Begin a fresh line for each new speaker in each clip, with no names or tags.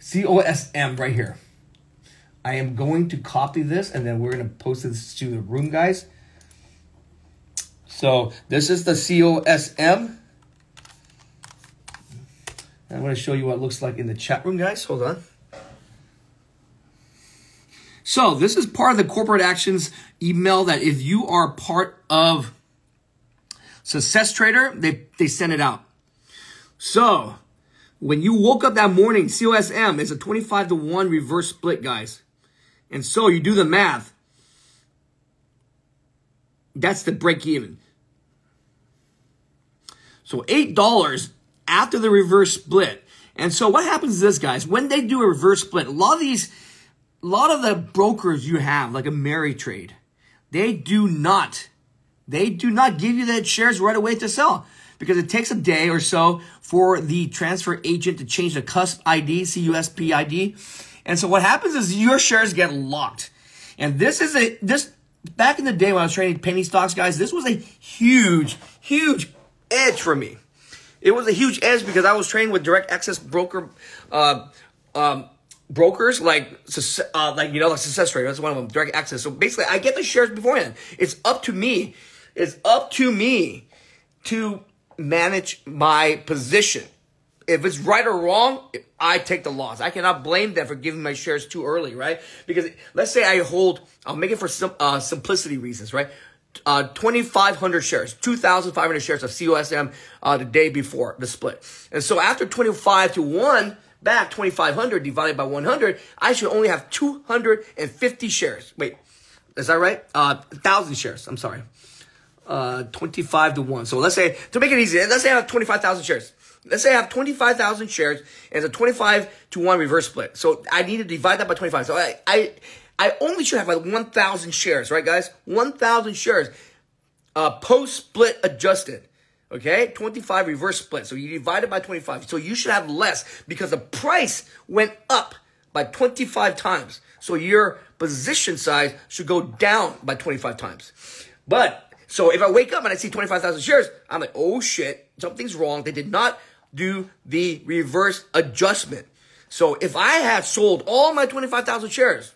COSM right here. I am going to copy this and then we're going to post this to the room, guys. So this is the COSM. I'm going to show you what it looks like in the chat room, guys. Hold on. So this is part of the corporate actions email that if you are part of Success Trader, they, they send it out. So when you woke up that morning, COSM is a 25 to 1 reverse split, guys. And so you do the math. That's the break even. So $8 after the reverse split. And so what happens is this, guys, when they do a reverse split, a lot of these, a lot of the brokers you have, like a Ameritrade, they do not, they do not give you that shares right away to sell because it takes a day or so for the transfer agent to change the CUSIP ID, CUSIP ID. And so what happens is your shares get locked. And this is a, this, back in the day when I was trading penny stocks, guys, this was a huge, huge edge for me. It was a huge edge because I was trading with direct access broker, uh, um, brokers like, uh, like, you know, like Success Trader. That's one of them, direct access. So basically, I get the shares beforehand. It's up to me. It's up to me to manage my position. If it's right or wrong, I take the loss. I cannot blame them for giving my shares too early, right? Because let's say I hold, I'll make it for sim, uh, simplicity reasons, right? uh, 2,500 shares, 2,500 shares of COSM uh, the day before the split. And so after 25 to 1, back 2,500 divided by 100, I should only have 250 shares. Wait, is that right? Uh, 1,000 shares, I'm sorry. Uh, 25 to 1. So let's say, to make it easy, let's say I have 25,000 shares. Let's say I have 25,000 shares and it's a 25 to 1 reverse split. So I need to divide that by 25. So I, I I only should have like 1,000 shares, right, guys? 1,000 shares. Uh, post split adjusted. Okay, 25 reverse split. So you divide it by 25. So you should have less because the price went up by 25 times. So your position size should go down by 25 times. But so if I wake up and I see 25,000 shares, I'm like, oh shit, something's wrong. They did not do the reverse adjustment. So if I had sold all my 25,000 shares,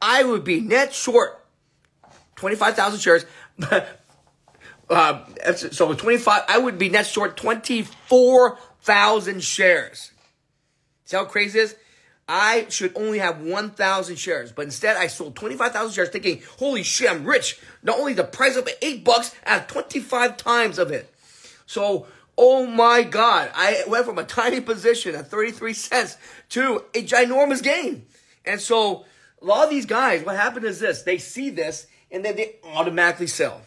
I would be net short 25,000 shares. uh, so 25, I would be net short 24,000 shares. See how crazy this is? I should only have 1,000 shares, but instead I sold 25,000 shares thinking, holy shit, I'm rich. Not only the price of 8 bucks, I have 25 times of it. So, oh my God, I went from a tiny position at 33 cents to a ginormous gain. And so, a lot of these guys, what happened is this they see this and then they automatically sell.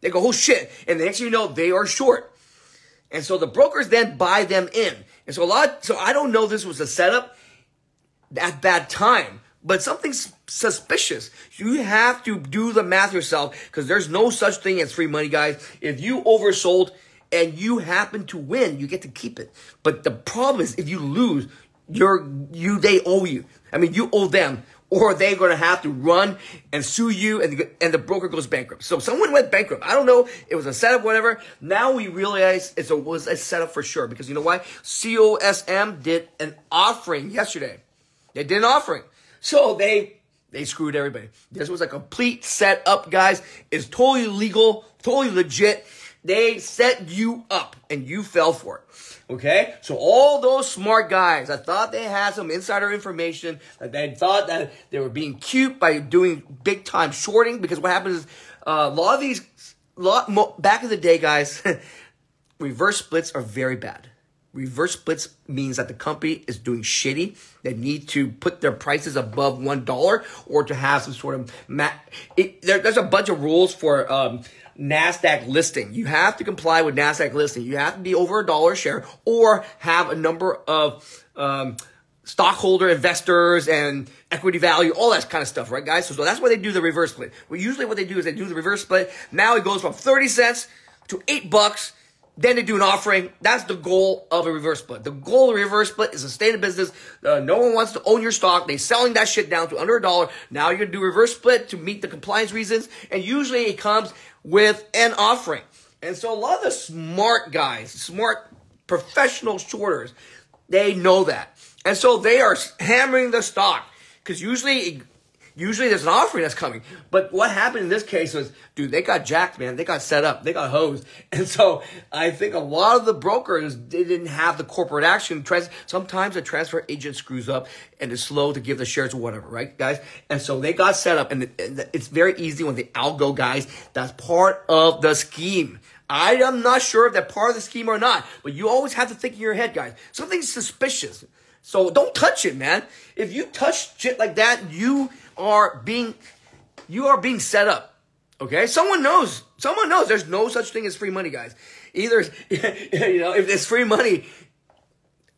They go, oh shit. And the next thing you know, they are short. And so the brokers then buy them in. And so a lot, so I don't know this was a setup at that time, but something's suspicious. You have to do the math yourself because there's no such thing as free money, guys. If you oversold and you happen to win, you get to keep it. But the problem is if you lose, you're, you, they owe you. I mean, you owe them or they're going to have to run and sue you and and the broker goes bankrupt. So someone went bankrupt. I don't know. It was a setup, whatever. Now we realize it was a setup for sure because you know why? COSM did an offering yesterday. They did an offering. So they, they screwed everybody. This was a complete setup, guys. It's totally legal, totally legit. They set you up and you fell for it. Okay? So all those smart guys that thought they had some insider information, that they thought that they were being cute by doing big time shorting, because what happens is uh, a lot of these, lot, back in the day, guys, reverse splits are very bad. Reverse splits means that the company is doing shitty. They need to put their prices above one dollar or to have some sort of ma- it, there, there's a bunch of rules for um, NASDAQ listing. You have to comply with NASDAQ listing. You have to be over a dollar share or have a number of um, stockholder investors and equity value, all that kind of stuff, right, guys? So, so that's why they do the reverse split. Well, usually what they do is they do the reverse split. Now it goes from 30 cents to 8 bucks. Then they do an offering. That's the goal of a reverse split. The goal of a reverse split is a stay in business. Uh, no one wants to own your stock. They're selling that shit down to under a dollar. Now you're going to do reverse split to meet the compliance reasons. And usually it comes with an offering. And so a lot of the smart guys, smart professional shorters, they know that. And so they are hammering the stock because usually Usually there's an offering that's coming. But what happened in this case was, dude, they got jacked, man. They got set up. They got hosed. And so I think a lot of the brokers didn't have the corporate action. Sometimes a transfer agent screws up and is slow to give the shares or whatever, right, guys? And so they got set up. And it's very easy when the algo guys, that's part of the scheme. I am not sure if they're part of the scheme or not, but you always have to think in your head, guys. Something's suspicious. So don't touch it, man. If you touch shit like that, you are being you are being set up. Okay? Someone knows. Someone knows there's no such thing as free money, guys. Either you know, if it's free money,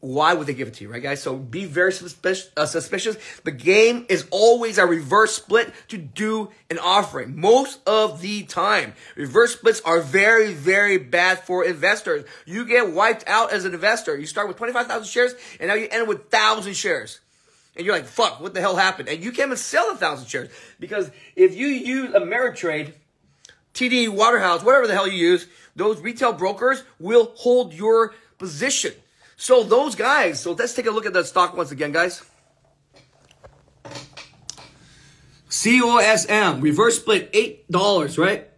why would they give it to you, right, guys? So be very suspicious. Uh, suspicious. The game is always a reverse split to do an offering. Most of the time, reverse splits are very, very bad for investors. You get wiped out as an investor. You start with 25,000 shares and now you end with 1,000 shares. And you're like, fuck, what the hell happened? And you can't even sell a thousand shares. Because if you use Ameritrade, TD Waterhouse, whatever the hell you use, those retail brokers will hold your position. So those guys, so let's take a look at that stock once again, guys. COSM, reverse split, $8, right?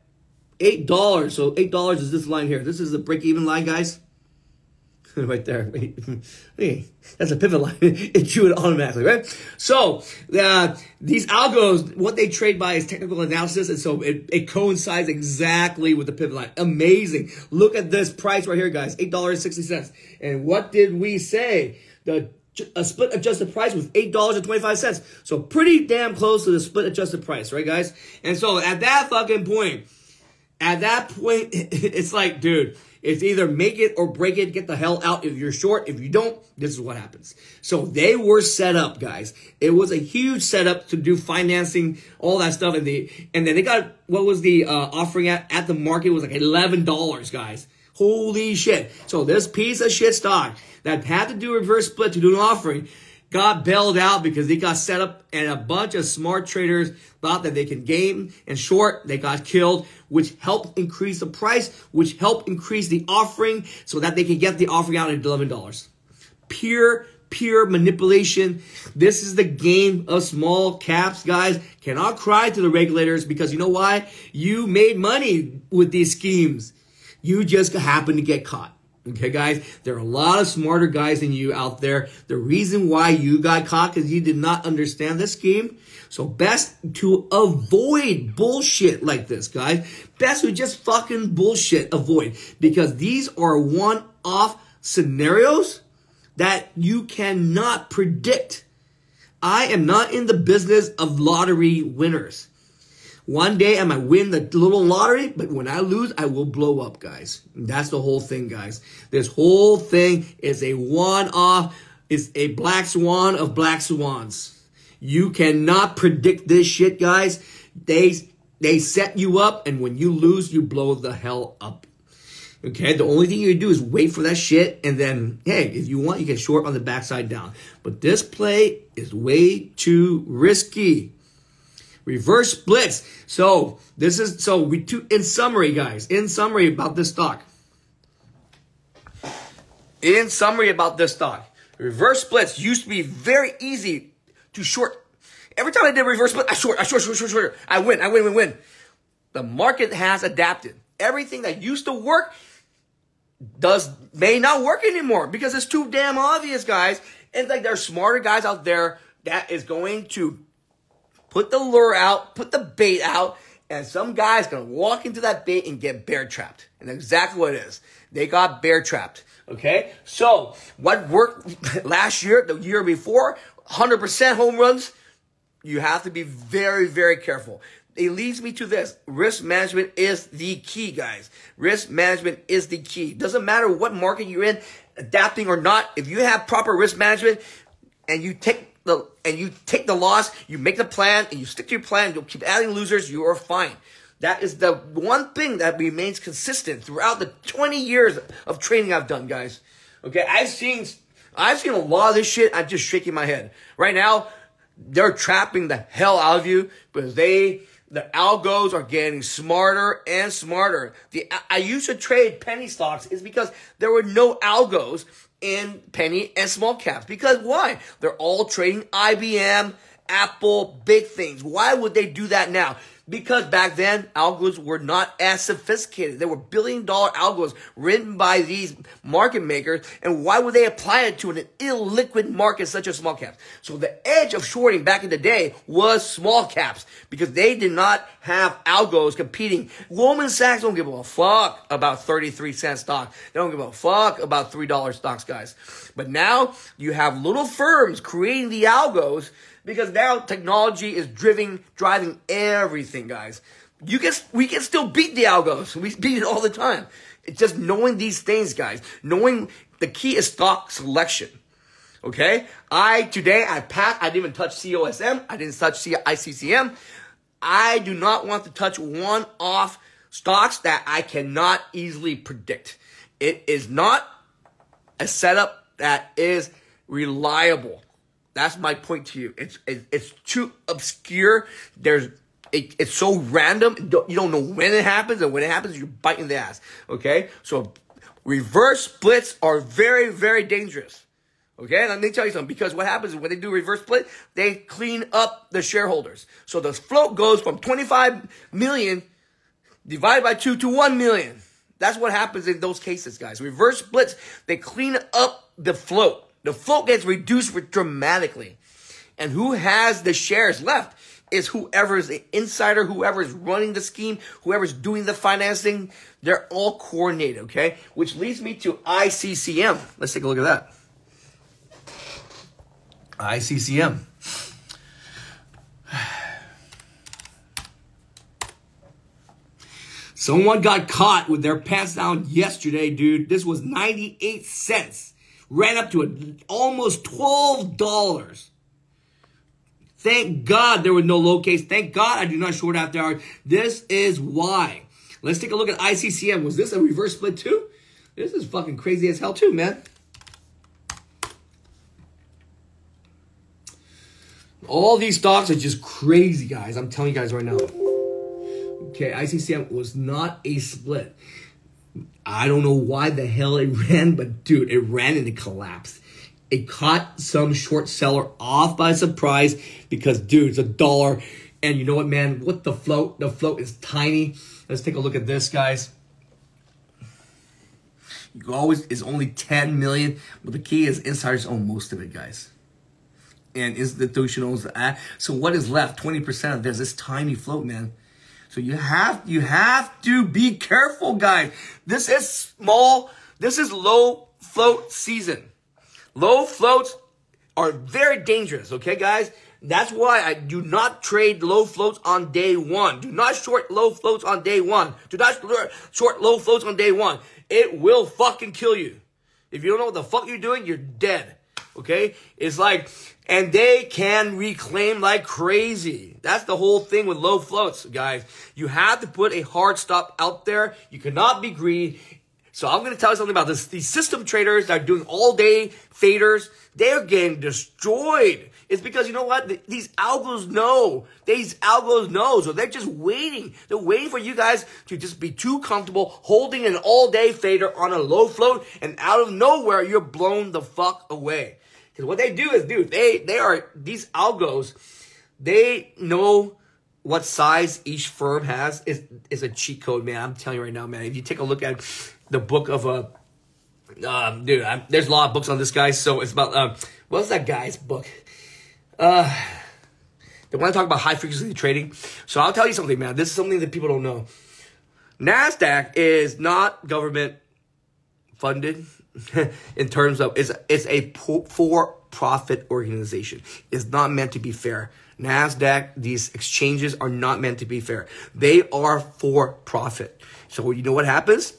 $8. So $8 is this line here. This is the break even line, guys. right there. Hey, that's a pivot line. it drew it automatically, right? So uh, these algos, what they trade by is technical analysis, and so it, it coincides exactly with the pivot line. Amazing. Look at this price right here, guys. Eight dollars sixty cents. And what did we say? The a split adjusted price was $8.25. So pretty damn close to the split adjusted price, right, guys? And so at that fucking point, at that point, it's like, dude, it's either make it or break it, get the hell out if you're short. If you don't, this is what happens. So they were set up, guys. It was a huge setup to do financing, all that stuff. And the and then they got what was the uh, offering at at the market was like eleven dollars, guys. Holy shit. So this piece of shit stock that had to do reverse split to do an offering got bailed out because they got set up and a bunch of smart traders thought that they can game and short. They got killed, which helped increase the price, which helped increase the offering so that they can get the offering out at $11. Pure, pure manipulation. This is the game of small caps, guys. Cannot cry to the regulators because you know why? You made money with these schemes. You just happen to get caught. Okay, guys, there are a lot of smarter guys than you out there. The reason why you got caught is you did not understand this scheme. So best to avoid bullshit like this, guys. Best to just fucking bullshit avoid because these are one-off scenarios that you cannot predict. I am not in the business of lottery winners. One day I might win the little lottery, but when I lose, I will blow up, guys. That's the whole thing, guys. This whole thing is a one-off, is a black swan of black swans. You cannot predict this shit, guys. They they set you up, and when you lose, you blow the hell up. Okay, the only thing you do is wait for that shit, and then, hey, if you want, you can short on the backside down. But this play is way too risky. Reverse splits. So this is so we to, in summary, guys. In summary about this stock. In summary about this stock, reverse splits used to be very easy to short. Every time I did reverse split, I short, I short, short, short, short. I win, I win, win, win. The market has adapted. Everything that used to work does may not work anymore because it's too damn obvious, guys. And like there's smarter guys out there that is going to put the lure out, put the bait out, and some guy's gonna walk into that bait and get bear trapped. And that's exactly what it is. They got bear trapped. Okay? So, what worked last year, the year before, 100% home runs, you have to be very, very careful. It leads me to this. Risk management is the key, guys. Risk management is the key. Doesn't matter what market you're in, adapting or not. If you have proper risk management and you take the and you take the loss, you make the plan, and you stick to your plan, you'll keep adding losers, you are fine. That is the one thing that remains consistent throughout the 20 years of training I've done, guys. Okay, I've seen I've seen a lot of this shit. I'm just shaking my head. Right now, they're trapping the hell out of you because they the algos are getting smarter and smarter. The I used to trade penny stocks is because there were no algos in penny and small caps. Because why? They're all trading IBM, Apple, big things. Why would they do that now? Because back then, algos were not as sophisticated. They were billion dollar algos written by these market makers. And why would they apply it to an illiquid market such as small caps? So the edge of shorting back in the day was small caps because they did not have algos competing. Goldman Sachs don't give a fuck about 33 cent stock. They don't give a fuck about $3 stocks, guys. But now you have little firms creating the algos because now technology is driving driving everything, guys. You can we can still beat the algos. We beat it all the time. It's just knowing these things, guys. Knowing the key is stock selection. Okay, I today I passed. I didn't even touch COSM. I didn't touch ICCM. I do not want to touch one-off stocks that I cannot easily predict. It is not a setup that is reliable. That's my point to you. It's it, it's too obscure. There's it, it's so random. You don't know when it happens, and when it happens, you're biting the ass. Okay, so reverse splits are very very dangerous. Okay, let me tell you something. Because what happens is when they do reverse split, they clean up the shareholders. So the float goes from 25 million divided by two to 1 million. That's what happens in those cases, guys. Reverse splits, they clean up the float. The float gets reduced dramatically. And who has the shares left is whoever is the insider, whoever is running the scheme, whoever's doing the financing. They're all coordinated, okay? Which leads me to ICCM. Let's take a look at that. ICCM. Someone got caught with their pants down yesterday, dude. This was 98 cents ran up to a, almost $12. Thank God there were no low case. Thank God I do not short after hours. This is why. Let's take a look at ICCM. Was this a reverse split too? This is fucking crazy as hell too, man. All these stocks are just crazy, guys. I'm telling you guys right now. Okay, ICCM was not a split. I don't know why the hell it ran, but dude, it ran and it collapsed. It caught some short seller off by surprise because, dude, it's a dollar. And you know what, man? What the float? The float is tiny. Let's take a look at this, guys. You always is only 10 million, but the key is insiders own most of it, guys. And institutionals. Uh, so what is left? 20% of this. This tiny float, man. So you have you have to be careful, guys. This is small. This is low float season. Low floats are very dangerous, okay, guys? That's why I do not trade low floats on day one. Do not short low floats on day one. Do not short low floats on day one. It will fucking kill you. If you don't know what the fuck you're doing, you're dead. Okay? It's like, and they can reclaim like crazy. That's the whole thing with low floats, guys. You have to put a hard stop out there. You cannot be greedy. So I'm going to tell you something about this. These system traders that are doing all day faders, they're getting destroyed. It's because you know what? These algos know. These algos know. So they're just waiting. They're waiting for you guys to just be too comfortable holding an all day fader on a low float and out of nowhere, you're blown the fuck away. Because what they do is, dude, they, they are, these algos, they know what size each firm has is, is a cheat code, man. I'm telling you right now, man. If you take a look at the book of a, uh, um, dude, I'm, there's a lot of books on this guy. So it's about, um, what's that guy's book? Uh, they want to talk about high frequency trading. So I'll tell you something, man. This is something that people don't know. NASDAQ is not government funded. in terms of it's it's a for profit organization. It's not meant to be fair. Nasdaq, these exchanges are not meant to be fair. They are for profit. So you know what happens?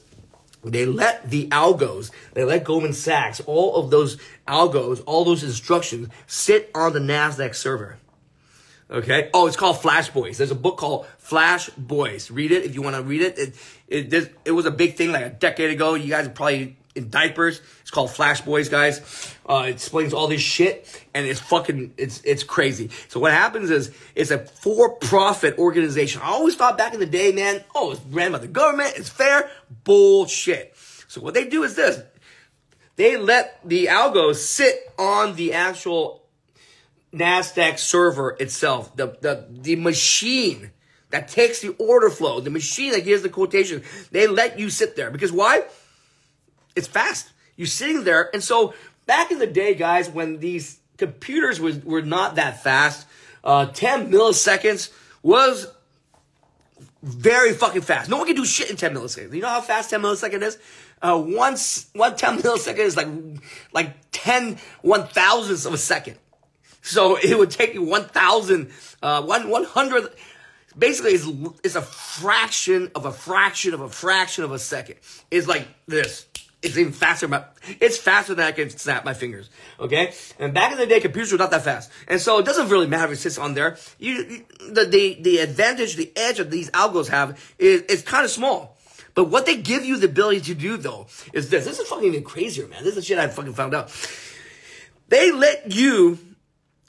They let the algos, they let Goldman Sachs, all of those algos, all those instructions sit on the Nasdaq server. Okay. Oh, it's called Flash Boys. There's a book called Flash Boys. Read it if you want to read it. It, it. it was a big thing like a decade ago. You guys probably in diapers. It's called Flash Boys, guys. Uh, it explains all this shit, and it's fucking, it's it's crazy. So what happens is, it's a for-profit organization. I always thought back in the day, man, oh, it's ran by the government, it's fair. Bullshit. So what they do is this. they let the algos sit on the actual NASDAQ server itself, the, the, the machine that takes the order flow, the machine that gives the quotation, they let you sit there. Because why? It's fast. You're sitting there. And so back in the day, guys, when these computers was, were not that fast, uh, 10 milliseconds was very fucking fast. No one can do shit in 10 milliseconds. You know how fast 10 milliseconds is? Uh, once, one 10 millisecond is like, like 10 one thousandths of a second. So it would take you 1,000, uh, one, 100, basically it's, it's a fraction of a fraction of a fraction of a second. It's like this. It's even faster. But it's faster than I can snap my fingers. Okay. And back in the day, computers were not that fast, and so it doesn't really matter if it sits on there. You, the, the the advantage, the edge of these algos have is it's kind of small. But what they give you the ability to do though is this. This is fucking even crazier, man. This is shit I fucking found out. They let you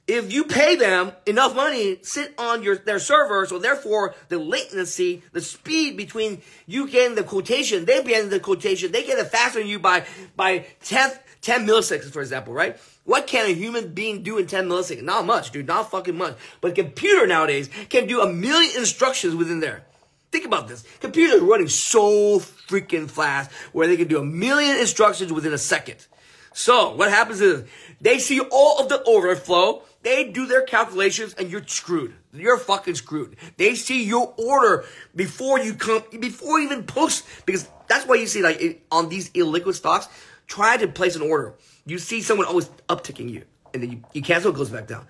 if you pay them enough money, sit on your their server, so therefore the latency, the speed between you getting the quotation, they getting the quotation, they get it faster than you by by 10, 10 milliseconds, for example, right? What can a human being do in 10 milliseconds? Not much, dude, not fucking much. But a computer nowadays can do a million instructions within there. Think about this. Computers are running so freaking fast where they can do a million instructions within a second. So what happens is they see all of the overflow they do their calculations and you're screwed. You're fucking screwed. They see your order before you come, before you even post, because that's why you see like on these illiquid stocks, try to place an order. You see someone always upticking you and then you, you cancel, it goes back down.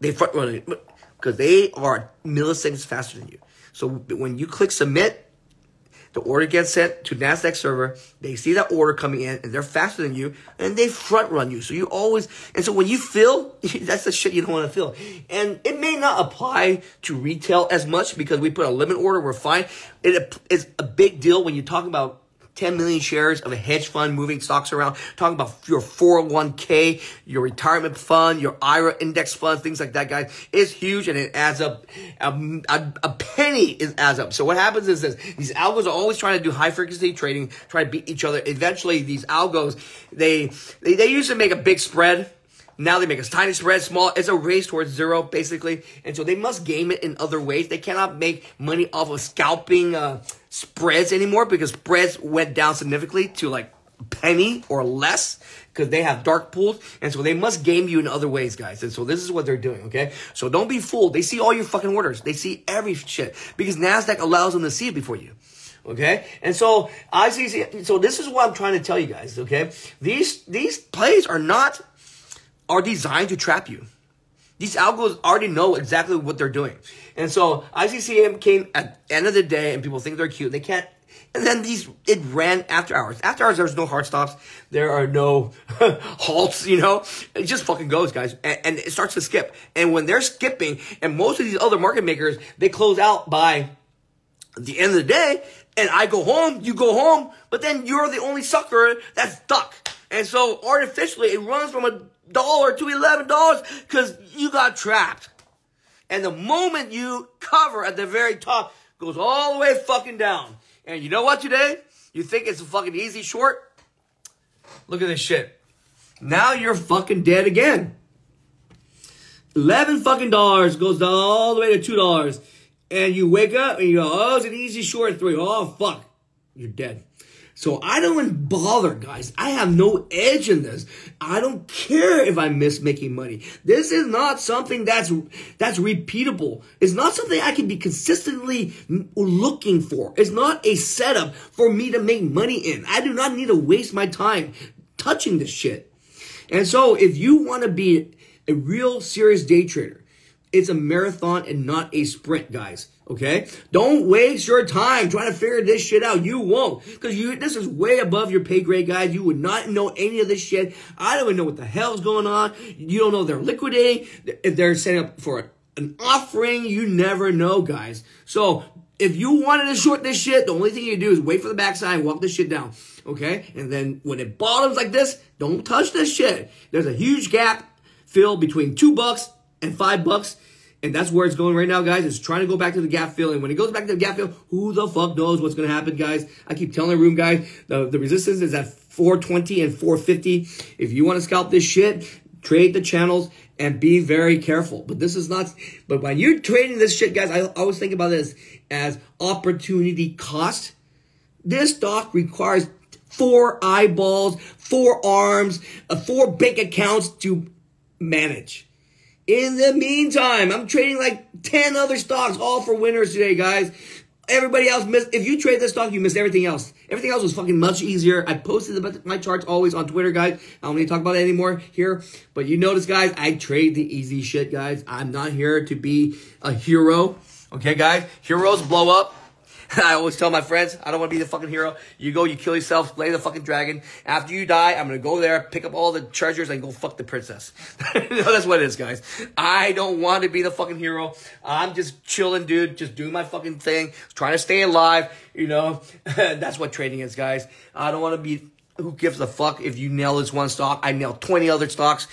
They front run it because they are milliseconds faster than you. So when you click submit, the order gets sent to NASDAQ server. They see that order coming in and they're faster than you and they front run you. So you always, and so when you fill, that's the shit you don't want to fill. And it may not apply to retail as much because we put a limit order. We're fine. It is a big deal when you talk about 10 million shares of a hedge fund moving stocks around, talking about your 401k, your retirement fund, your IRA index fund, things like that, guys. It's huge and it adds up. A, a, a penny is adds up. So what happens is this, these algos are always trying to do high frequency trading, try to beat each other. Eventually these algos, they, they, they used to make a big spread now they make a tiny spread, small. It's a race towards zero, basically. And so they must game it in other ways. They cannot make money off of scalping uh, spreads anymore because spreads went down significantly to like penny or less because they have dark pools. And so they must game you in other ways, guys. And so this is what they're doing, okay? So don't be fooled. They see all your fucking orders. They see every shit because NASDAQ allows them to see it before you. Okay, and so I see. So this is what I'm trying to tell you guys. Okay, these these plays are not are designed to trap you. These algos already know exactly what they're doing. And so ICCM came at the end of the day and people think they're cute. They can't. And then these, it ran after hours. After hours, there's no hard stops. There are no halts, you know. It just fucking goes, guys. And, and it starts to skip. And when they're skipping, and most of these other market makers, they close out by the end of the day, and I go home, you go home, but then you're the only sucker that's stuck. And so artificially, it runs from a dollar to eleven dollars because you got trapped. And the moment you cover at the very top goes all the way fucking down. And you know what today? You think it's a fucking easy short? Look at this shit. Now you're fucking dead again. 11 fucking dollars goes all the way to $2. And you wake up and you go, oh, it's an easy short three. Oh, fuck. You're dead. So I don't even bother, guys. I have no edge in this. I don't care if I miss making money. This is not something that's that's repeatable. It's not something I can be consistently looking for. It's not a setup for me to make money in. I do not need to waste my time touching this shit. And so if you want to be a real serious day trader, it's a marathon and not a sprint, guys. Okay? Don't waste your time trying to figure this shit out. You won't. Because you this is way above your pay grade, guys. You would not know any of this shit. I don't even know what the hell's going on. You don't know they're liquidating. If they're setting up for an offering, you never know, guys. So if you wanted to short this shit, the only thing you do is wait for the backside, walk this shit down. Okay? And then when it bottoms like this, don't touch this shit. There's a huge gap filled between two bucks and five bucks. And that's where it's going right now, guys. It's trying to go back to the gap fill. And when it goes back to the gap fill, who the fuck knows what's going to happen, guys? I keep telling the room, guys, the, the resistance is at 420 and 450. If you want to scalp this shit, trade the channels and be very careful. But this is not, but when you're trading this shit, guys, I always think about this as opportunity cost. This stock requires four eyeballs, four arms, uh, four bank accounts to manage. In the meantime, I'm trading like 10 other stocks, all for winners today, guys. Everybody else missed. If you trade this stock, you missed everything else. Everything else was fucking much easier. I posted my charts always on Twitter, guys. I don't need to talk about it anymore here. But you notice, guys, I trade the easy shit, guys. I'm not here to be a hero. Okay, guys? Heroes blow up. I always tell my friends, I don't want to be the fucking hero. You go, you kill yourself, slay the fucking dragon. After you die, I'm gonna go there, pick up all the treasures, and go fuck the princess. That's what it is, guys. I don't want to be the fucking hero. I'm just chilling, dude, just doing my fucking thing, trying to stay alive. You know, that's what trading is, guys. I don't want to be who gives a fuck if you nail this one stock? I nail 20 other stocks.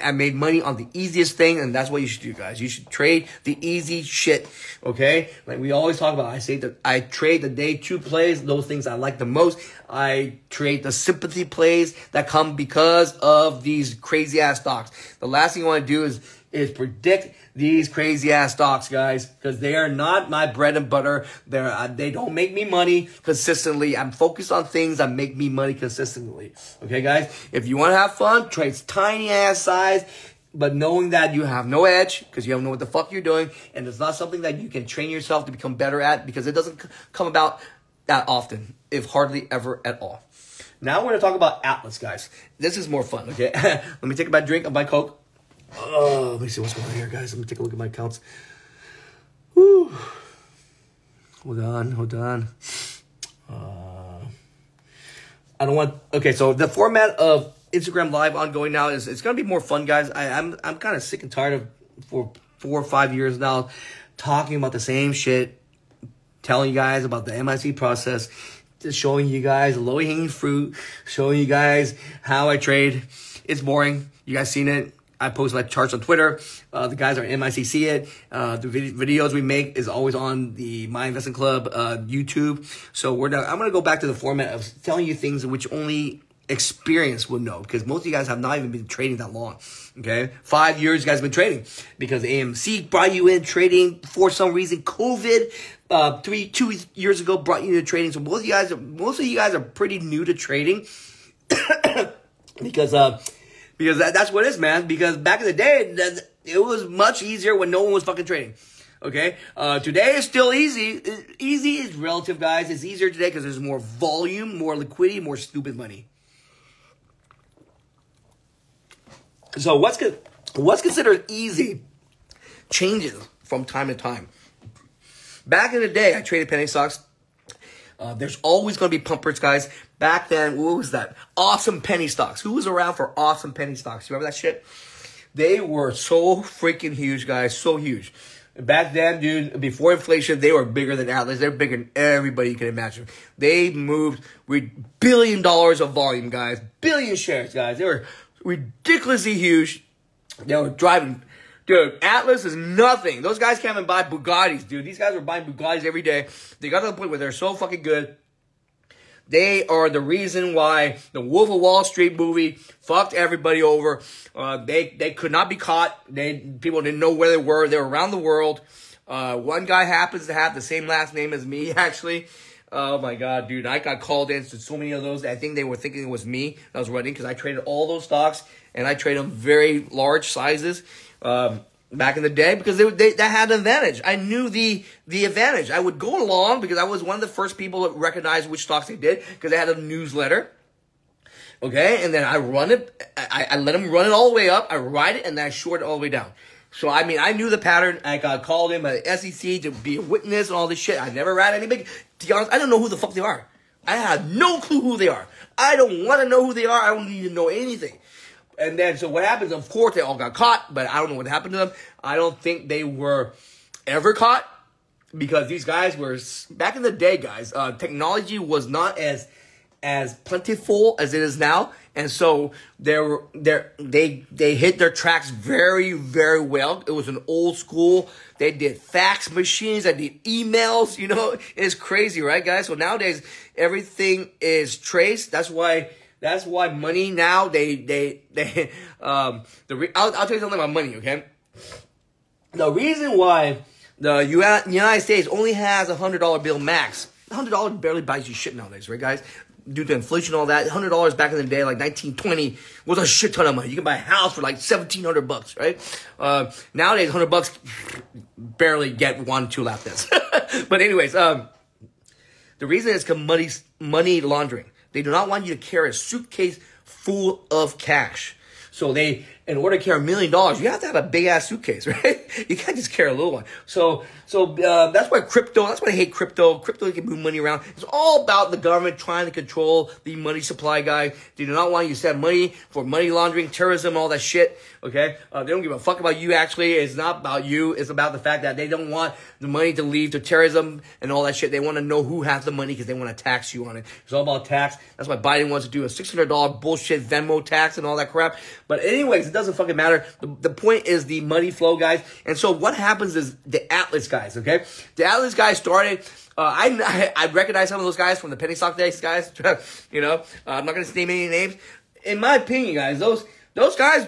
I made money on the easiest thing, and that's what you should do, guys. You should trade the easy shit, okay? Like we always talk about, I say that I trade the day two plays, those things I like the most. I trade the sympathy plays that come because of these crazy ass stocks. The last thing you want to do is is predict these crazy ass stocks, guys, because they are not my bread and butter. They're uh, they don't make me money consistently. I'm focused on things that make me money consistently. Okay, guys. If you want to have fun, trade tiny ass size. But knowing that you have no edge because you don't know what the fuck you're doing, and it's not something that you can train yourself to become better at because it doesn't come about that often, if hardly ever at all. Now we're going to talk about Atlas, guys. This is more fun, okay? Let me take a bad drink of my Coke. Oh, let me see what's going on here, guys. Let me take a look at my accounts. Whew. Hold on, hold on. Uh, I don't want. Okay, so the format of Instagram Live ongoing now is it's gonna be more fun, guys. I, I'm I'm kind of sick and tired of for four or five years now talking about the same shit, telling you guys about the MIC process, just showing you guys low hanging fruit, showing you guys how I trade. It's boring. You guys seen it. I post my charts on Twitter. Uh, the guys are MICC it. Uh, the vid- videos we make is always on the My Investment Club uh, YouTube. So we're now, I'm gonna go back to the format of telling you things which only experience would know because most of you guys have not even been trading that long. Okay, five years you guys have been trading because AMC brought you in trading for some reason. COVID, uh, three two years ago brought you into trading. So most of you guys, are, most of you guys are pretty new to trading because uh because that, that's what it is, man. Because back in the day, it was much easier when no one was fucking trading. Okay, uh, today is still easy. Easy is relative, guys. It's easier today because there's more volume, more liquidity, more stupid money. So what's what's considered easy changes from time to time. Back in the day, I traded penny stocks. Uh, there's always going to be pumpers, guys. Back then, what was that? Awesome penny stocks. Who was around for awesome penny stocks? You remember that shit? They were so freaking huge, guys. So huge. Back then, dude, before inflation, they were bigger than Atlas. They're bigger than everybody you can imagine. They moved with billion dollars of volume, guys. Billion shares, guys. They were ridiculously huge. They were driving. Dude, Atlas is nothing. Those guys can't even buy Bugattis, dude. These guys are buying Bugattis every day. They got to the point where they're so fucking good they are the reason why the Wolf of Wall Street movie fucked everybody over. Uh, they they could not be caught. They people didn't know where they were. They were around the world. Uh, one guy happens to have the same last name as me, actually. Oh my god, dude! I got called in to so many of those. I think they were thinking it was me that was running because I traded all those stocks and I traded them very large sizes. Um, back in the day because they, they that had an advantage. I knew the the advantage. I would go along because I was one of the first people that recognized which stocks they did because they had a newsletter. Okay, and then I run it. I, I let them run it all the way up. I ride it and then I short it all the way down. So I mean, I knew the pattern. I got called in by the SEC to be a witness and all this shit. I never ran any big. To be honest, I don't know who the fuck they are. I have no clue who they are. I don't want to know who they are. I don't need to know anything. And then, so what happens? Of course, they all got caught, but I don't know what happened to them. I don't think they were ever caught because these guys were back in the day, guys. Uh, technology was not as as plentiful as it is now, and so they were they they they hit their tracks very very well. It was an old school. They did fax machines. I did emails. You know, it's crazy, right, guys? So nowadays everything is traced. That's why That's why money now they they they um the re- I'll, I'll tell you something about money. Okay, the reason why the United States only has a hundred dollar bill max. Hundred dollars barely buys you shit nowadays, right, guys? Due to inflation, and all that. Hundred dollars back in the day, like nineteen twenty, was a shit ton of money. You can buy a house for like seventeen hundred bucks, right? Uh, nowadays, hundred bucks barely get one two lap dance. but anyways, um, the reason is because money money laundering. They do not want you to carry a suitcase full of cash. So they in order to carry a million dollars, you have to have a big ass suitcase, right? You can't just carry a little one. So, so uh, that's why crypto. That's why I hate crypto. Crypto can move money around. It's all about the government trying to control the money supply, guy. They do not want you to send money for money laundering, terrorism, all that shit. Okay, uh, they don't give a fuck about you. Actually, it's not about you. It's about the fact that they don't want the money to leave to terrorism and all that shit. They want to know who has the money because they want to tax you on it. It's all about tax. That's why Biden wants to do a six hundred dollar bullshit Venmo tax and all that crap. But anyways, doesn't fucking matter. The, the point is the money flow, guys. And so what happens is the Atlas guys. Okay, the Atlas guys started. Uh, I, I recognize some of those guys from the penny stock days, guys. you know, uh, I'm not gonna name any names. In my opinion, guys, those those guys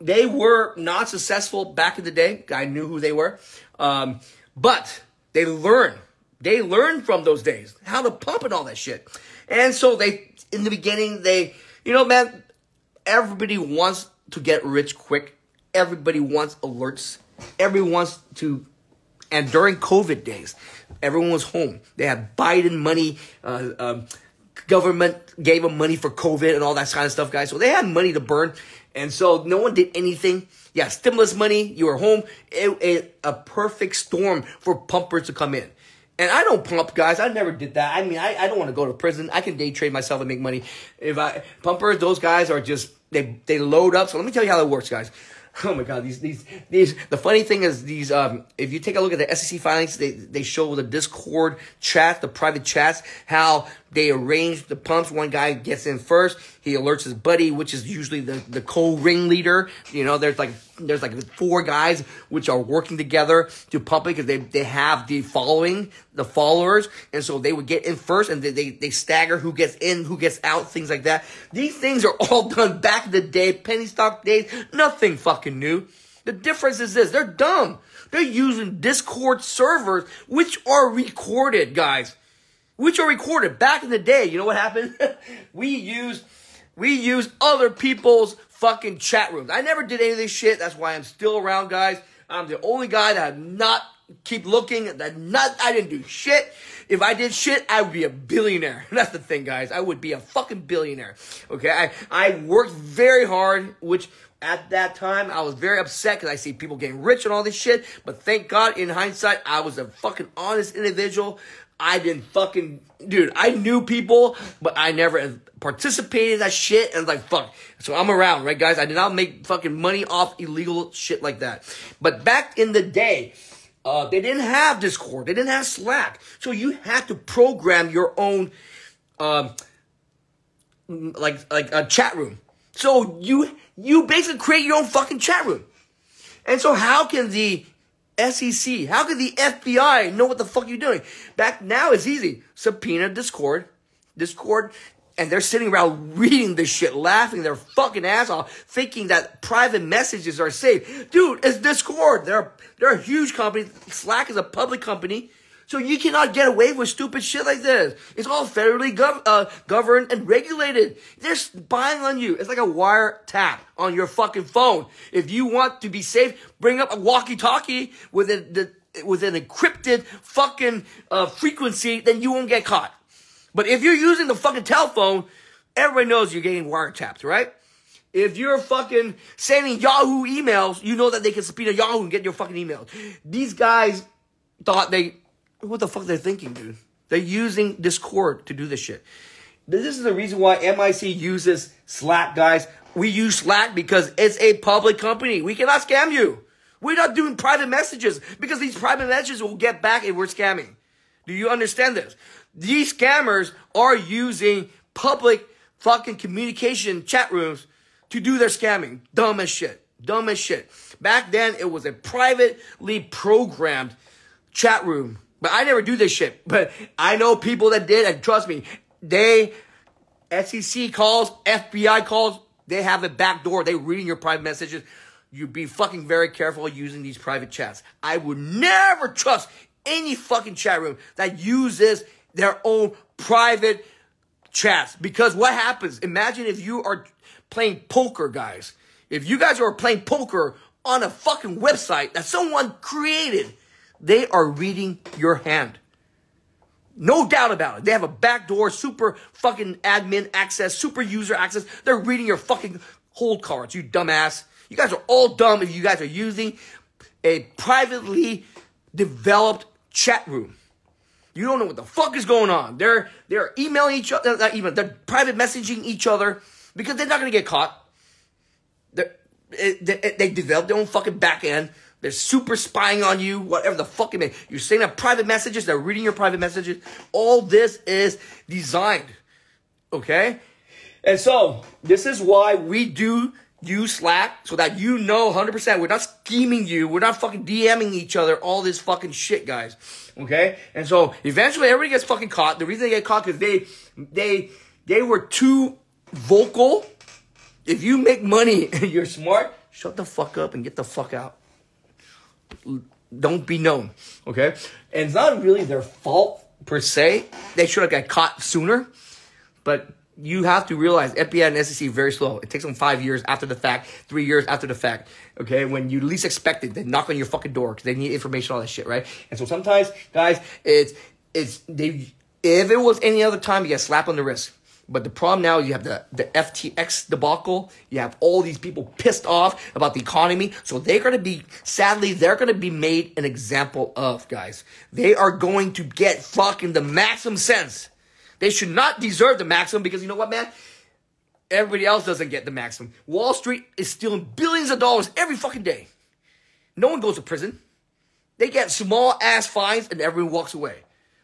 they were not successful back in the day. I knew who they were. Um, but they learned. They learned from those days how to pump and all that shit. And so they, in the beginning, they, you know, man, everybody wants to get rich quick. Everybody wants alerts. Everyone wants to, and during COVID days, everyone was home. They had Biden money, uh, um, government gave them money for COVID and all that kind of stuff, guys. So they had money to burn. And so no one did anything. Yeah, stimulus money, you were home. It, it, a perfect storm for pumpers to come in. And I don't pump, guys. I never did that. I mean, I, I don't want to go to prison. I can day trade myself and make money. If I pumpers, those guys are just they they load up. So let me tell you how that works, guys. Oh my god, these these these the funny thing is these um if you take a look at the SEC filings, they they show the Discord chat, the private chats, how they arrange the pumps. One guy gets in first, he alerts his buddy, which is usually the, the co-ringleader. You know, there's like there's like four guys which are working together to pump it because they, they have the following, the followers, and so they would get in first and they, they, they stagger who gets in, who gets out, things like that. These things are all done back in the day, penny stock days, nothing fucking new. The difference is this, they're dumb. They're using Discord servers, which are recorded, guys which are recorded back in the day. You know what happened? we used we used other people's fucking chat rooms. I never did any of this shit. That's why I'm still around, guys. I'm the only guy that not keep looking. That not I didn't do shit. If I did shit, I would be a billionaire. That's the thing, guys. I would be a fucking billionaire. Okay, I I worked very hard, which at that time I was very upset because I see people getting rich and all this shit. But thank God, in hindsight, I was a fucking honest individual. I didn't fucking, dude, I knew people, but I never participated in that shit. And like, fuck. So I'm around, right, guys? I did not make fucking money off illegal shit like that. But back in the day, uh, they didn't have Discord. They didn't have Slack. So you had to program your own, um, like, like a chat room. So you, you basically create your own fucking chat room. And so how can the SEC. How could the FBI know what the fuck you're doing? Back now it's easy. Subpoena Discord. Discord. And they're sitting around reading this shit, laughing their fucking ass off, thinking that private messages are safe. Dude, it's Discord. They're, they're a huge company. Slack is a public company. So you cannot get away with stupid shit like this. It's all federally gov- uh, governed and regulated. They're spying on you. It's like a wiretap on your fucking phone. If you want to be safe, bring up a walkie-talkie with with an encrypted fucking uh, frequency, then you won't get caught. But if you're using the fucking telephone, everybody knows you're getting wiretapped, right? If you're fucking sending Yahoo emails, you know that they can subpoena Yahoo and get your fucking emails. These guys thought they what the fuck they're thinking, dude? They're using Discord to do this shit. This is the reason why MIC uses Slack, guys. We use Slack because it's a public company. We cannot scam you. We're not doing private messages because these private messages will get back if we're scamming. Do you understand this? These scammers are using public fucking communication chat rooms to do their scamming. Dumb as shit. Dumb as shit. Back then, it was a privately programmed chat room but I never do this shit. But I know people that did, and trust me, they SEC calls, FBI calls, they have a back door. They reading your private messages. You be fucking very careful using these private chats. I would never trust any fucking chat room that uses their own private chats. Because what happens? Imagine if you are playing poker, guys. If you guys are playing poker on a fucking website that someone created, they are reading your hand. No doubt about it. They have a backdoor, super fucking admin access, super user access. They're reading your fucking hold cards, you dumbass. You guys are all dumb if you guys are using a privately developed chat room. You don't know what the fuck is going on. They're they're emailing each other, uh, not even they're private messaging each other because they're not gonna get caught. They're, eh, they, eh, they develop their own fucking back end. They're super spying on you, whatever the fuck it may. You're sending out private messages. They're reading your private messages. All this is designed, okay? And so this is why we do use Slack so that you know 100%. We're not scheming you. We're not fucking DMing each other all this fucking shit, guys. Okay? And so eventually everybody gets fucking caught. The reason they get caught is they, they, they were too vocal. If you make money and you're smart, shut the fuck up and get the fuck out don't be known. Okay? And it's not really their fault per se. They should have got caught sooner. But you have to realize FBI and SEC very slow. It takes them five years after the fact, three years after the fact. Okay, when you least expect it, they knock on your fucking door because they need information, all that shit, right? And so sometimes, guys, it's it's they. If it was any other time, you get slap on the wrist. But the problem now, you have the, the FTX debacle. You have all these people pissed off about the economy. So they're going to be, sadly, they're going to be made an example of, guys. They are going to get fucking the maximum sense. They should not deserve the maximum because you know what, man? Everybody else doesn't get the maximum. Wall Street is stealing billions of dollars every fucking day. No one goes to prison. They get small ass fines and everyone walks away.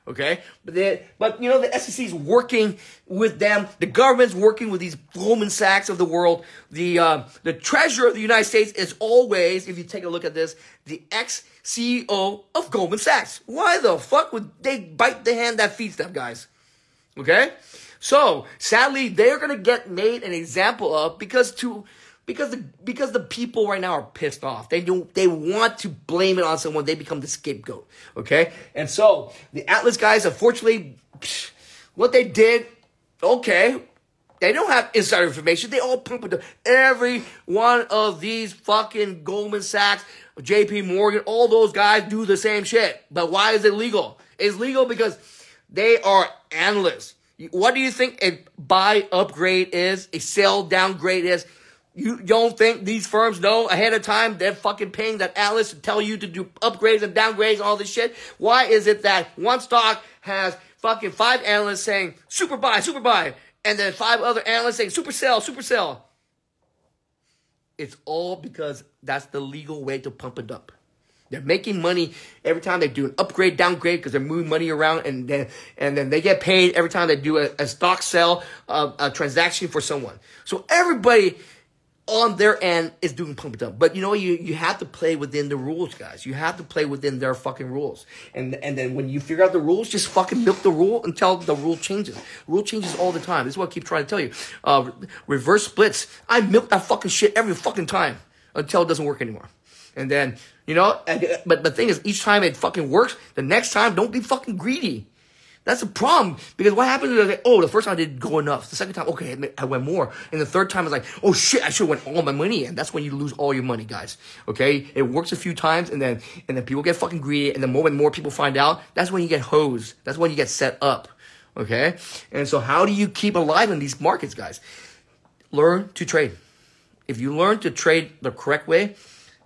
Okay, but they, but you know the SEC is working with them. The government's working with these Goldman Sachs of the world. The uh, the treasurer of the United States is always, if you take a look at this, the ex CEO of Goldman Sachs. Why the fuck would they bite the hand that feeds them, guys? Okay, so sadly they're gonna get made an example of because to because the because the people right now are pissed off. They do they want to blame it on someone. They become the scapegoat. Okay, and so the Atlas guys, unfortunately, what they did, okay, they don't have insider information. They all pump it. Up. Every one of these fucking Goldman Sachs, J.P. Morgan, all those guys do the same shit. But why is it legal? It's legal because they are analysts. What do you think a buy upgrade is? A sell downgrade is? You don't think these firms know ahead of time they're fucking paying that Alice to tell you to do upgrades and downgrades and all this shit? Why is it that one stock has fucking five analysts saying super buy, super buy, and then five other analysts saying super sell, super sell? It's all because that's the legal way to pump it up. They're making money every time they do an upgrade, downgrade because they're moving money around, and then and then they get paid every time they do a, a stock sell, uh, a transaction for someone. So everybody on their end is doing pumped up. But you know, you, you have to play within the rules, guys. You have to play within their fucking rules. And and then when you figure out the rules, just fucking milk the rule until the rule changes. rule changes all the time. This is what I keep trying to tell you. Uh, reverse splits. I milk that fucking shit every fucking time until it doesn't work anymore. And then, you know, but the thing is, each time it fucking works, the next time, don't be fucking greedy. That's the problem. Because what happens is, like, oh, the first time I didn't go enough. The second time, okay, I went more. And the third time, I was like, oh shit, I should have went all my money in. That's when you lose all your money, guys. Okay? It works a few times and then, and then people get fucking greedy. And the moment more people find out, that's when you get hosed. That's when you get set up. Okay? And so how do you keep alive in these markets, guys? Learn to trade. If you learn to trade the correct way,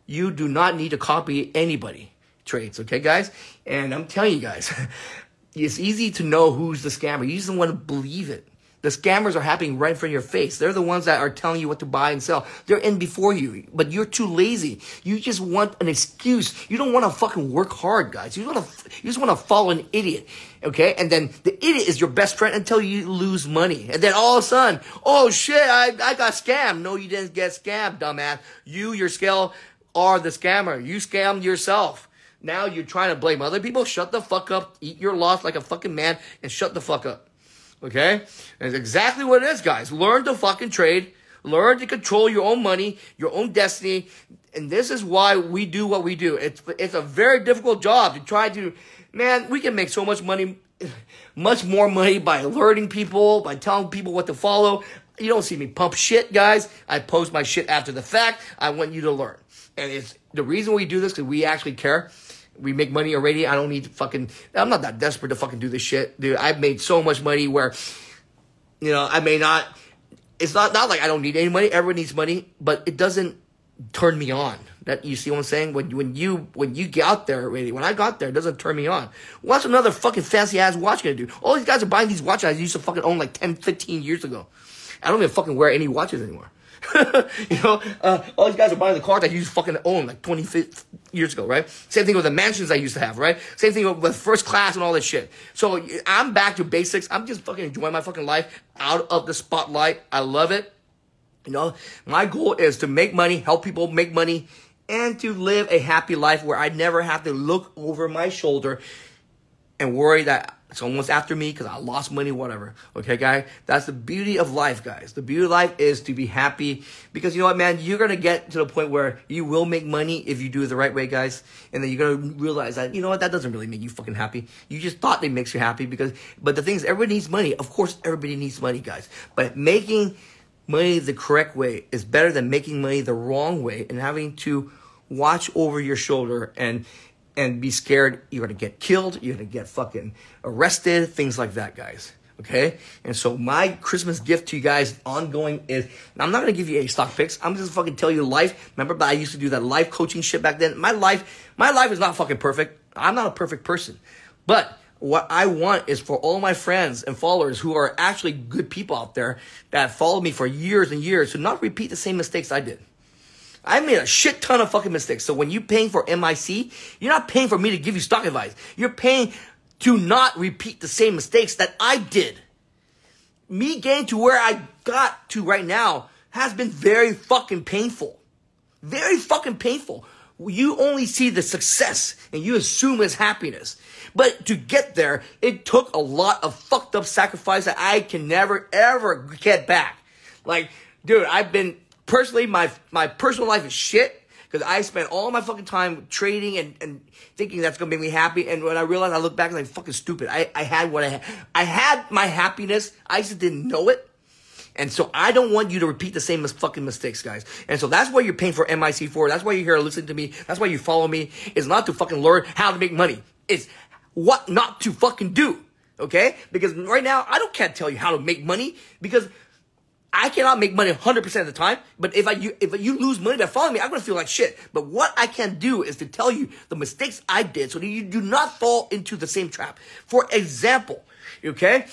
you do not need to copy anybody trades. Okay, guys? And I'm telling you guys, it's easy to know who's the scammer. You just don't want to believe it. The scammers are happening right in front of your face. They're the ones that are telling you what to buy and sell. They're in before you, but you're too lazy. You just want an excuse. You don't want to fucking work hard, guys. You want to, you just want to follow an idiot. Okay. And then the idiot is your best friend until you lose money. And then all of a sudden, oh shit, I, I got scammed. No, you didn't get scammed, dumbass. You, your scale are the scammer. You scammed yourself. Now you're trying to blame other people. Shut the fuck up. Eat your loss like a fucking man and shut the fuck up. Okay? That's exactly what it is, guys. Learn to fucking trade. Learn to control your own money, your own destiny. And this is why we do what we do. It's, it's a very difficult job to try to, man, we can make so much money, much more money by alerting people, by telling people what to follow. You don't see me pump shit, guys. I post my shit after the fact. I want you to learn. And it's the reason we do this because we actually care. We make money already. I don't need to fucking. I'm not that desperate to fucking do this shit, dude. I've made so much money where, you know, I may not. It's not not like I don't need any money. Everyone needs money, but it doesn't turn me on. That you see what I'm saying? When when you when you get out there already, when I got there, it doesn't turn me on. What's another fucking fancy ass watch gonna do? All these guys are buying these watches I used to fucking own like 10, 15 years ago. I don't even fucking wear any watches anymore. you know, uh, all these guys are buying the cars that to fucking own like 20 years ago, right? Same thing with the mansions I used to have, right? Same thing with first class and all this shit. So I'm back to basics. I'm just fucking enjoying my fucking life out of the spotlight. I love it. You know, my goal is to make money, help people make money, and to live a happy life where I never have to look over my shoulder and worry that someone's after me because I lost money, whatever. Okay, guy? That's the beauty of life, guys. The beauty of life is to be happy because you know what, man? You're going to get to the point where you will make money if you do it the right way, guys. And then you're going to realize that, you know what? That doesn't really make you fucking happy. You just thought it makes you happy because, but the thing is, everybody needs money. Of course, everybody needs money, guys. But making money the correct way is better than making money the wrong way and having to watch over your shoulder and and be scared you're gonna get killed, you're gonna get fucking arrested, things like that, guys. Okay? And so my Christmas gift to you guys ongoing is I'm not gonna give you a stock picks. I'm just fucking tell you life. Remember but I used to do that life coaching shit back then. My life, my life is not fucking perfect. I'm not a perfect person. But what I want is for all my friends and followers who are actually good people out there that followed me for years and years to not repeat the same mistakes I did. I made a shit ton of fucking mistakes. So when you're paying for MIC, you're not paying for me to give you stock advice. You're paying to not repeat the same mistakes that I did. Me getting to where I got to right now has been very fucking painful. Very fucking painful. You only see the success and you assume it's happiness. But to get there, it took a lot of fucked up sacrifice that I can never ever get back. Like, dude, I've been personally, my my personal life is shit because I spent all my fucking time trading and, and thinking that's gonna make me happy. And when I realized, I look back and I'm fucking stupid. I, I had what I had. I had my happiness. I just didn't know it. And so I don't want you to repeat the same fucking mistakes, guys. And so that's why you're paying for MIC for. That's why you're here listening to me. That's why you follow me. It's not to fucking learn how to make money. It's what not to fucking do. Okay? Because right now, I don't can't tell you how to make money because I cannot make money 100% of the time, but if I you, if you lose money by following me, I'm going to feel like shit. But what I can do is to tell you the mistakes I did so that you do not fall into the same trap. For example, okay?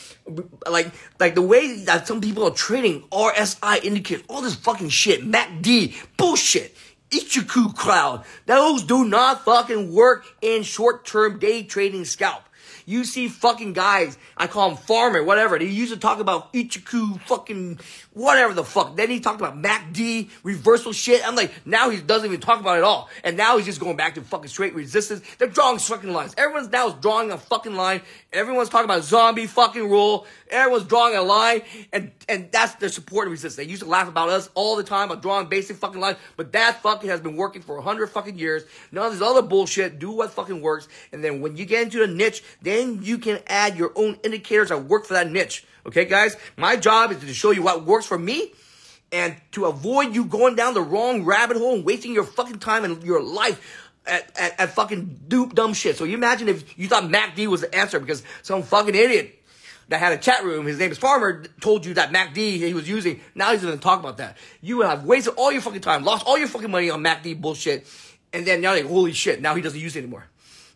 Like like the way that some people are trading RSI indicators, all this fucking shit, MACD, bullshit. Ichimoku cloud. Those do not fucking work in short-term day trading scalp. You see fucking guys, I call them farmer, whatever. They used to talk about Ichiku, fucking whatever the fuck. Then he talked about MACD, reversal shit. I'm like, now he doesn't even talk about it all. And now he's just going back to fucking straight resistance. They're drawing fucking lines. Everyone's now is drawing a fucking line. Everyone's talking about zombie fucking rule. Everyone's drawing a line. And, and that's their support and resistance. They used to laugh about us all the time about drawing basic fucking lines. But that fucking has been working for a hundred fucking years. None of this other bullshit. Do what fucking works. And then when you get into a niche, then you can add your own indicators that work for that niche. Okay, guys? My job is to show you what works for me and to avoid you going down the wrong rabbit hole and wasting your fucking time and your life at, at, at fucking dupe dumb shit. So you imagine if you thought MACD was the answer because some fucking idiot that had a chat room, his name is Farmer, told you that MACD he was using. Now he's gonna talk about that. You have wasted all your fucking time, lost all your fucking money on MACD bullshit, and then now like, holy shit, now he doesn't use it anymore.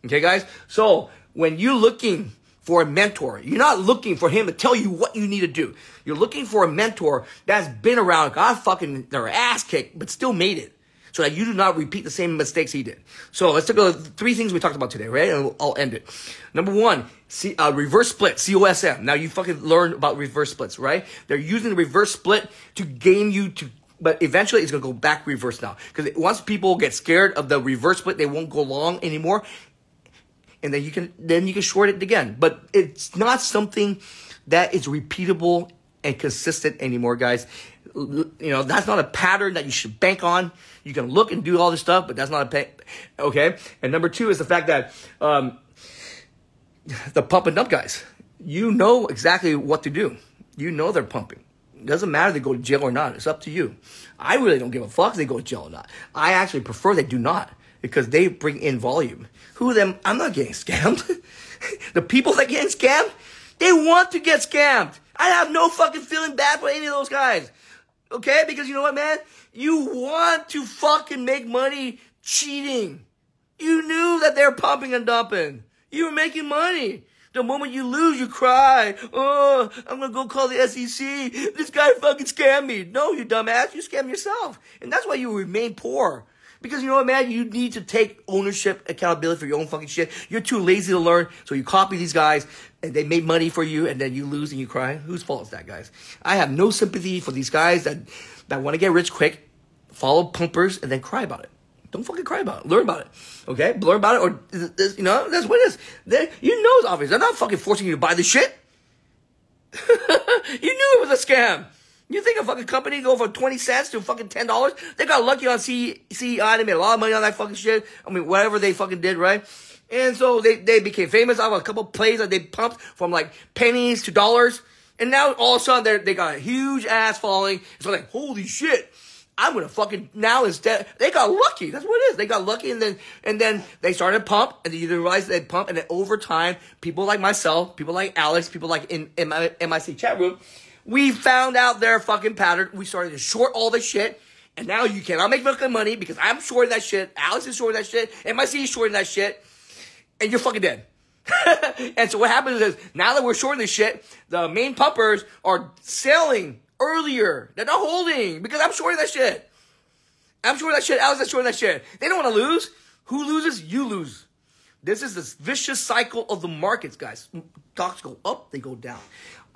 Okay, guys? So when you're looking for a mentor. You're not looking for him to tell you what you need to do. You're looking for a mentor that's been around, got fucking their ass kicked, but still made it. So that you do not repeat the same mistakes he did. So let's take a three things we talked about today, right? And I'll end it. Number one, see, uh, reverse split, COSM. Now you fucking learn about reverse splits, right? They're using the reverse split to game you to but eventually it's gonna go back reverse now. Because once people get scared of the reverse split, they won't go long anymore and then you can then you can short it again. But it's not something that is repeatable and consistent anymore, guys. You know, that's not a pattern that you should bank on. You can look and do all this stuff, but that's not a. Okay. And number two is the fact that um, the pump and dump guys, you know exactly what to do. You know they're pumping. It doesn't matter if they go to jail or not. It's up to you. I really don't give a fuck if they go to jail or not. I actually prefer they do not because they bring in volume. Who them? I'm not getting scammed. the people that getting scammed, they want to get scammed. I have no fucking feeling bad for any of those guys. Okay? Because you know what, man? You want to fucking make money cheating. You knew that they're pumping and dumping. You were making money. The moment you lose, you cry. Oh, I'm gonna go call the SEC. This guy fucking scammed me. No, you dumbass. You scammed yourself. And that's why you remain poor. Because you know what, man? You need to take ownership, accountability for your own fucking shit. You're too lazy to learn, so you copy these guys, and they make money for you, and then you lose and you cry. Whose fault is that, guys? I have no sympathy for these guys that, that want to get rich quick, follow pumpers, and then cry about it. Don't fucking cry about it. Learn about it. Okay? Learn about it, or, you know, that's what it is. They, you know it's obvious. They're not fucking forcing you to buy the shit. you knew it was a scam. You think a fucking company go from 20 cents to fucking $10? They got lucky on CEI. They made a lot of money on that fucking shit. I mean, whatever they fucking did, right? And so they, they became famous off a couple plays that they pumped from like pennies to dollars. And now all of a sudden they they got a huge ass following. So like, holy shit. I'm gonna fucking now instead they got lucky. That's what it is. They got lucky and then and then they started pump and then you realize they pump and then over time, people like myself, people like Alex, people like in, in my MIC chat room, we found out their fucking pattern. We started to short all the shit. And now you cannot make fucking money because I'm shorting that shit. Alex is shorting that shit. MIC is shorting that shit. And you're fucking dead. and so what happens is now that we're shorting this shit, the main pumpers are selling earlier. They're not holding because I'm shorting that shit. I'm shorting that shit. Alex is shorting that shit. They don't want to lose. Who loses? You lose. This is this vicious cycle of the markets, guys. Stocks go up, they go down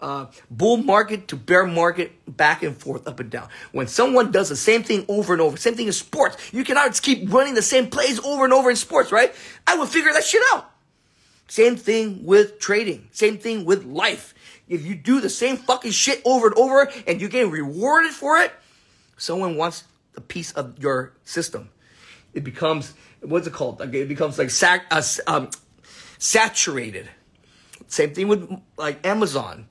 uh, bull market to bear market, back and forth, up and down. When someone does the same thing over and over, same thing in sports, you cannot just keep running the same plays over and over in sports, right? I would figure that shit out. Same thing with trading. Same thing with life. If you do the same fucking shit over and over and you're getting rewarded for it, someone wants a piece of your system. It becomes, what's it called? It becomes like sac- uh, um, saturated. Same thing with like Amazon.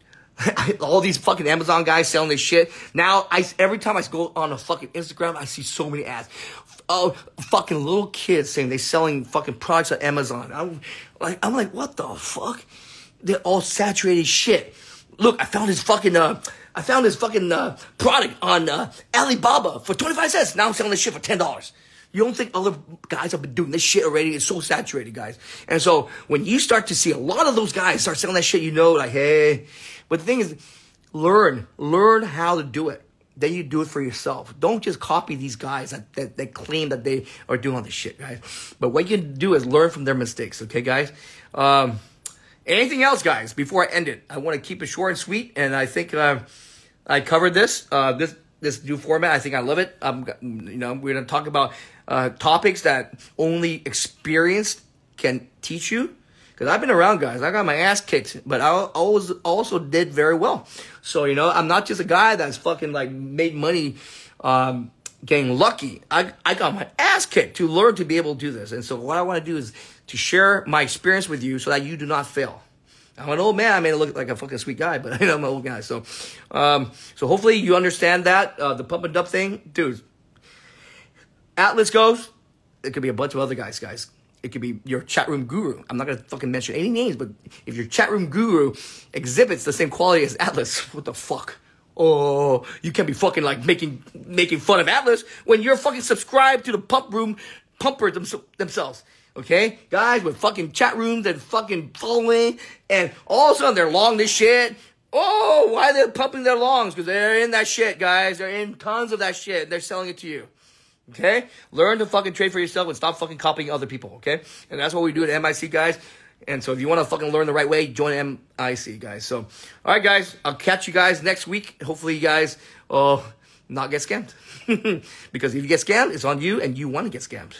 all these fucking Amazon guys selling this shit. Now, I every time I go on a fucking Instagram, I see so many ads. Oh, fucking little kids saying they're selling fucking products on Amazon. I'm like, I'm like, what the fuck? They're all saturated shit. Look, I found this fucking uh, I found this fucking uh, product on uh, Alibaba for 25 cents. Now I'm selling this shit for $10. You don't think other guys have been doing this shit already? It's so saturated, guys. And so when you start to see a lot of those guys start selling that shit, you know, like, hey, but the thing is, learn, learn how to do it. Then you do it for yourself. Don't just copy these guys that, that, that claim that they are doing all this shit, guys. But what you can do is learn from their mistakes, okay, guys? Um, anything else, guys, before I end it? I want to keep it short and sweet, and I think uh, I covered this. Uh, this this new format. I think I love it. Um, you know, we're gonna talk about uh, topics that only experienced can teach you. Because I've been around guys. I got my ass kicked, but I always also did very well. So, you know, I'm not just a guy that's fucking like made money um, getting lucky. I, I got my ass kicked to learn to be able to do this. And so what I want to do is to share my experience with you so that you do not fail. I'm an old man. I may look like a fucking sweet guy, but I know I'm an old guy. So, um, so hopefully you understand that uh, the pump and dump thing, dude. Atlas goes. It could be a bunch of other guys, guys. It could be your chat room guru. I'm not gonna fucking mention any names, but if your chat room guru exhibits the same quality as Atlas, what the fuck? Oh, you can't be fucking like making making fun of Atlas when you're fucking subscribed to the pump room pumper them, themselves. Okay, guys with fucking chat rooms and fucking following, and all of a sudden they're long this shit. Oh, why they're pumping their longs? Because they're in that shit, guys. They're in tons of that shit. They're selling it to you. Okay? Learn to fucking trade for yourself and stop fucking copying other people, okay? And that's what we do at MIC, guys. And so if you want to fucking learn the right way, join MIC, guys. So, all right, guys, I'll catch you guys next week. Hopefully, you guys uh, not get scammed. because if you get scammed, it's on you and you want to get scammed.